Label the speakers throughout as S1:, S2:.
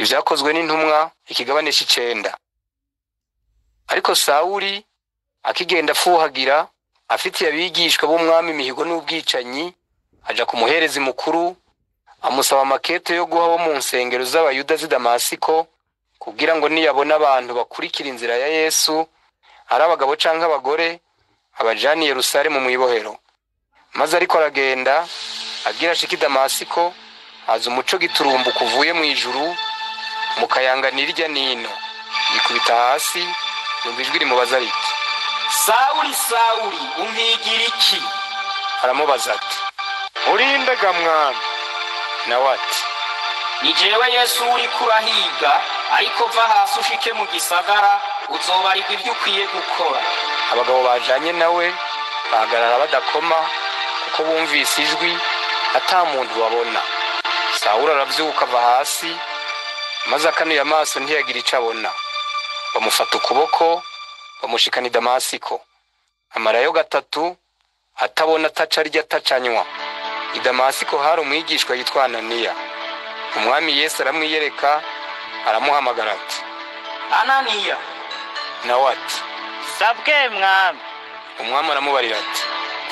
S1: ibyakozwe n'intumwa ikigabane cy'icenda ariko sawuli akigenda afuhagira afitiye abigishwa b'umwami imihigo n'ubwicanyi aja ku muherezi mukuru amusaba amakete yo guha bo mu nsengero z'abayuda z'i damasiko kugira ngo niyabona abantu bakurikira inzira ya yesu ari abagabo canke abagore abajana i yerusalemu mu ibohero. Maze ariko aragenda agira ashika i damasiko haza umuco giturumbuka uvuye mu ijuru mu kayangana irya nino yikubita hasi yumva ijwi rimubaza riti
S2: sawuli sawuli umpigira iki?
S1: Aramubaza ati
S3: urinde ga mwami.
S1: Nawe ati
S2: ni jewe yesu uriko urahiga ariko va hasi ushike mu gisagara uzobarirwa ibyo ukwiye gukora.
S1: Abagabo bajanye nawe bahagarara badakoma kuko bumvise ijwi ata muntu babona sawuli aravyuka ava hasi maze akanuye amaso ntiyagira ico abona. Bamufata ukuboko bamushikana i damasiko. Amarayo gatatu atabona ataca arya atacanywa i damasiko hari umwigishwa yitwa ananiya. Umwami yesu aramwiyereka aramuhamagara ati
S2: ananiya.
S1: Nawe ati
S4: sabwe mwami.
S1: Umwami aramubarira ati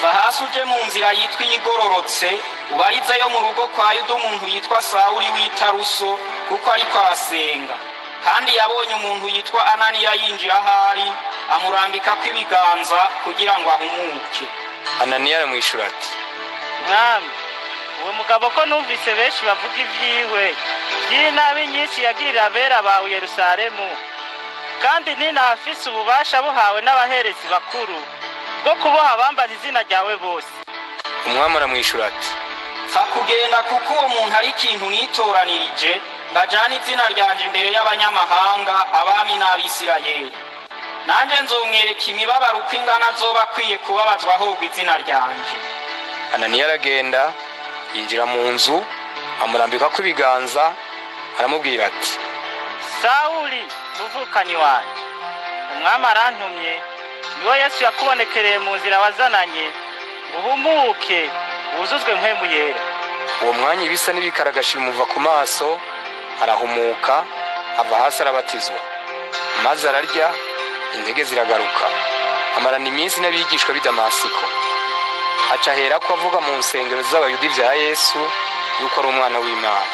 S2: va hasi uje mu nzira yitwa iyigororotse ubarizeyo mu rugo kwa yuda umuntu yitwa sawuli w'itaruso kuko ariko arasenga kandi yabonye umuntu yitwa ananiya yinjira ahari amurambikako ibiganza kugira ngo ahumuke.
S1: Ananiya aramwishura ati
S4: mwami uwo mugabo ko numvise benshi bavuga ibyiwe. By'inabi nyinshi yagirira abera bawe yerusalemu. Kandi ninahafise ububasha buhawe n'abaherezi bakuru bwo kuboha abambaza izina ryawe bose.
S1: Umwami aramwishura ati
S2: pfa kugenda kuko uwo muntu ari ikintu nitoranirije ngajana izina ryanje imbere y'abanyamahanga abami n'abisirayeli. Nanjye nzomwereka imibabaro uko ingana azoba akwiye kubabazwa ahubwo izina ryanje.
S1: Ananiya aragenda yinjira mu nzu amurambikako ibiganza aramubwira ati
S4: sawuli muvukanyi wanjye umwami arantumye ni we yesu yakubonekereye mu nzira wazananye uhumuke wuzuzwe mpemu yera
S1: uwo mwanya ibisa n'ibikaragashi bimuva ku maso arahumuka ava hasi arabatizwa. Maze ararya intege ziragaruka. Amarana iminsi n'abigishwa b'i damasiko. Aca aherako avuga mu nsengero z'abayuda ibya yesu yuko ari umwana w'imana.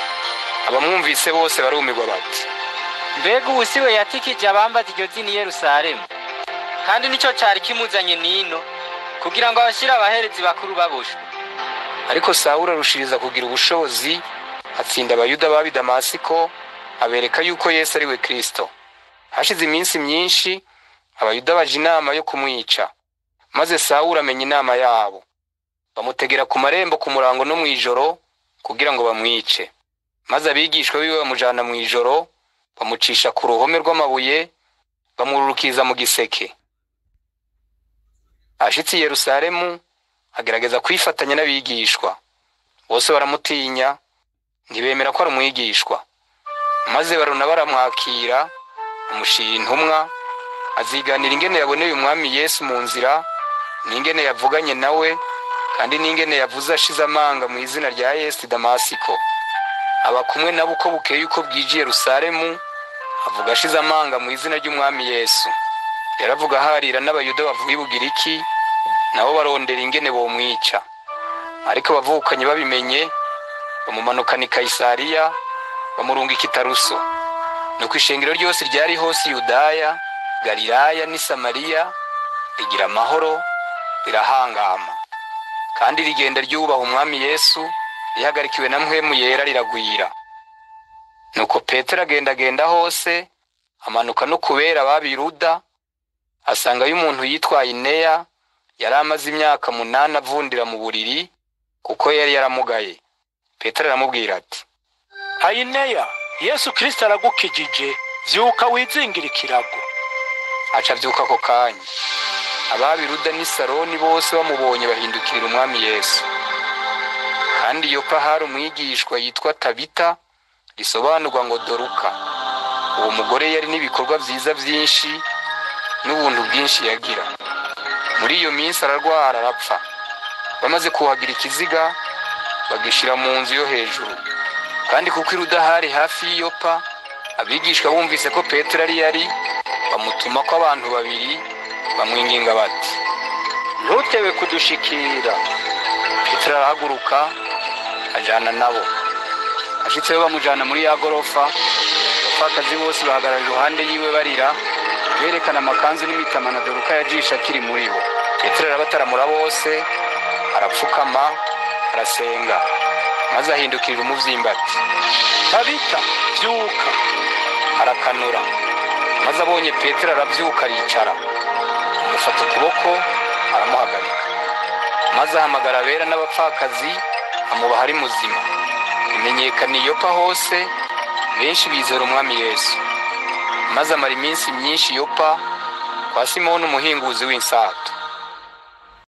S1: Abamwumvise bose barumirwa bati
S5: mbega ubu si we yatikije abambaza iryo zina i yerusalemu? Kandi ni cyo cyari kimuzanye nino? Kugira ngo abashyire abaherezi bakuru baboshwe
S1: ariko sawuli arushiriza kugira ubushobozi atsinda abayuda b'ab'i damasiko abereka yuko yesu ari we kristo. Hashize iminsi myinshi abayuda baje inama yo kumwica maze sawuli amenya inama yabo. Bamutegera ku marembo ku murango no mu ijoro kugira ngo bamwice. Maze abigishwa biwe bamujana mu ijoro bamucisha ku ruhome rw'amabuye bamururukiza mu giseke. Ashitse i yerusalemu agerageza kwifatanya n'abigishwa. Bose baramutinya ntibemera ko ari umwigishwa. Maze baruna baramwakira amushira intumwa aziganira ingene yaboneye umwami yesu mu nzira n'ingene yavuganye nawe kandi n'ingene yavuze ashize amanga mu izina rya yesu damasiko. Aba kumwe nabo uko bukeye uko bwije i yerusalemu avuga ashize amanga mu izina ry'umwami yesu. Yaravuga aharira n'abayuda bavuye i bugiriki nabo barondera ingene bomwica. Ariko abavukanyi babimenye bamumanukana i kayisariya bamurungika i taruso nuko ishengero ryose ryari hose yudaya galilaya n'i samariya rigira amahoro rirahangama. Kandi rigenda ryubaha umwami yesu rihagarikiwe na mpwemu yera riragwira. Nuko petero agendagenda hose amanuka no kubera ababiruda asangayo umuntu yitwaye ineya yari amaze imyaka munani avundira mu buriri kuko yari yaramugaye. Petero aramubwira ati
S3: ayineya yesu kirisito aragukijije vyuka wizingire ikirago.
S1: Aca avyuka ako kanya. Ababiruda n'i saroni bose bamubonye bahindukirira umwami yesu. Kandi yopa hari umwigishwa yitwa tabita risobanurwa ngo doruka. Uwo mugore yari n'ibikorwa byiza byinshi n'ubuntu bwinshi yagira. Muri iyo minsi ararwara arapfa. Bamaze kuhagira ikiziga bagishira mu nzu yo hejuru. Kandi kuko irudahari hafi y'iyopa abigishwa bumvise ko petero ari yari bamutuma ko abantu babiri bamwinginga bati
S3: ntutewe kudushikira.
S1: Petero arahaguruka ajyana nabo ashitseho bamujyana muri ya gorofa abapfakazi bose bahagarara iruhande yiwe barira. Berekana amakanzu n'imitama na doruka yajisha akiri muri bo petero arabataramura bose arapfukama arasenga. Maze ahindukirira umubyimba ati
S3: tabita byuka.
S1: Arakanura. Maze abonye petero arabyuka aricara. Amufata ukuboko aramuhagarika. Maze ahamagara abera n'abapfakazi amubaha ari muzima. Bimenyekana i yopa hose benshi bizera umwami yesu. Maze amara iminsi myinshi yopa kwa simoni umuhinguzi w'insato